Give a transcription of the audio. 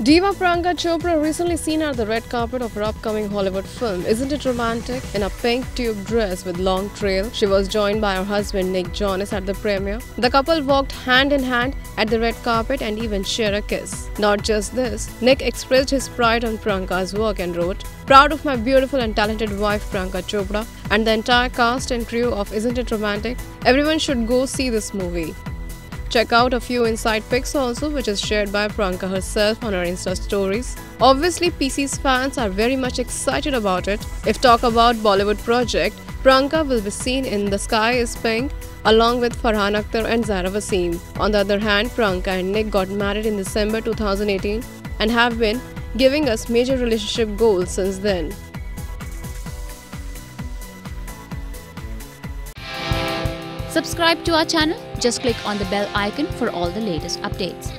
Diva Priyanka Chopra recently seen at the red carpet of her upcoming Hollywood film Isn't It Romantic? In a pink tube dress with long trail, she was joined by her husband Nick Jonas at the premiere. The couple walked hand in hand at the red carpet and even shared a kiss. Not just this, Nick expressed his pride on Priyanka's work and wrote, Proud of my beautiful and talented wife Priyanka Chopra and the entire cast and crew of Isn't It Romantic. Everyone should go see this movie. Check out a few inside pics also which is shared by Priyanka herself on her Insta stories. Obviously PC's fans are very much excited about it. If talk about Bollywood project, Priyanka will be seen in The Sky is Pink along with Farhan Akhtar and Zaira Wasim. On the other hand, Priyanka and Nick got married in December 2018 and have been giving us major relationship goals since then. Subscribe to our channel. Just click on the bell icon for all the latest updates.